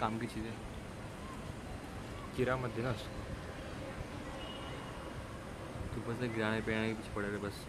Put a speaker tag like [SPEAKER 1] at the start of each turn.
[SPEAKER 1] काम की चीज़ें।
[SPEAKER 2] कीड़ा मत देना उसको।
[SPEAKER 1] तो बस गिराने पिराने के पीछे पड़े रहे बस।